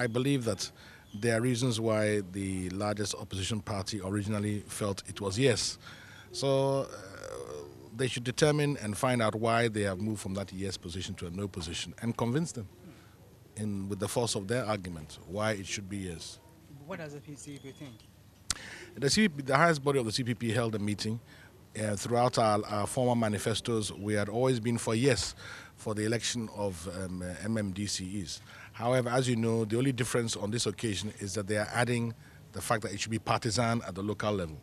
I believe that there are reasons why the largest opposition party originally felt it was yes. So uh, they should determine and find out why they have moved from that yes position to a no position and convince them in, with the force of their argument why it should be yes. What does the CPP think? The, CPP, the highest body of the CPP held a meeting. Uh, throughout our, our, former manifestos, we had always been for yes for the election of um, uh, MMDCEs. However, as you know, the only difference on this occasion is that they are adding the fact that it should be partisan at the local level.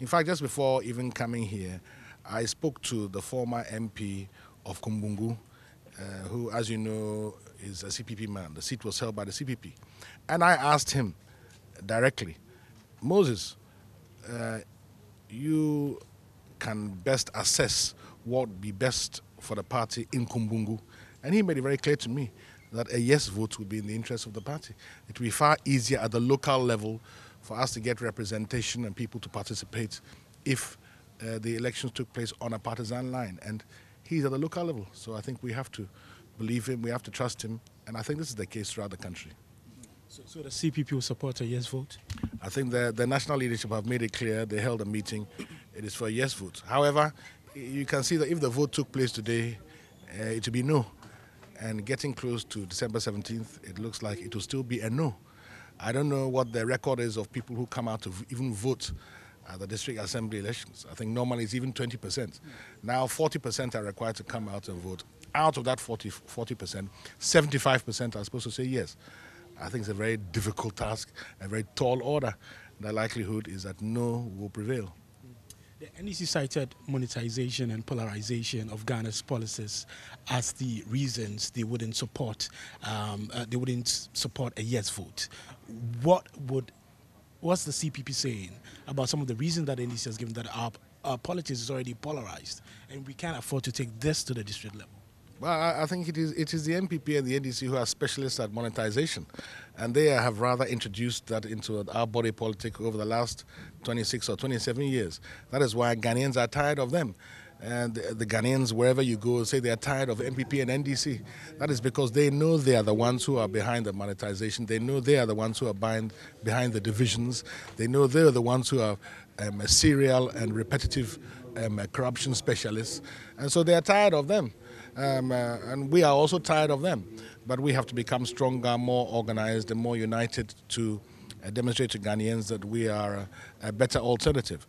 In fact, just before even coming here, I spoke to the former MP of Kumbungu, uh, who, as you know, is a CPP man. The seat was held by the CPP. And I asked him directly, Moses, uh, you can best assess what would be best for the party in Kumbungu. And he made it very clear to me that a yes vote would be in the interest of the party. It would be far easier at the local level for us to get representation and people to participate if uh, the elections took place on a partisan line. And he's at the local level. So I think we have to believe him, we have to trust him. And I think this is the case throughout the country. So, so the CPP will support a yes vote? I think the, the national leadership have made it clear. They held a meeting. It is for a yes vote. However, you can see that if the vote took place today, uh, it would be no. And getting close to December 17th, it looks like it will still be a no. I don't know what the record is of people who come out to even vote at the district assembly elections. I think normally it's even 20%. Now 40% are required to come out and vote. Out of that 40, 40%, 75% are supposed to say yes. I think it's a very difficult task, a very tall order. The likelihood is that no will prevail. The NDC cited monetization and polarization of Ghana's policies as the reasons they wouldn't support um, uh, they wouldn't support a yes vote. What would what's the CPP saying about some of the reasons that NDC has given that our, our politics is already polarized and we can't afford to take this to the district level? Well, I think it is it is the NPP and the NDC who are specialists at monetization, and they have rather introduced that into our body politic over the last 26 or 27 years. That is why Ghanaians are tired of them. And the, the Ghanaians, wherever you go, say they are tired of NPP and NDC. That is because they know they are the ones who are behind the monetization. They know they are the ones who are behind, behind the divisions. They know they are the ones who are um, serial and repetitive um, corruption specialists. And so they are tired of them. Um, uh, and we are also tired of them. But we have to become stronger, more organized, and more united to uh, demonstrate to Ghanaians that we are a, a better alternative.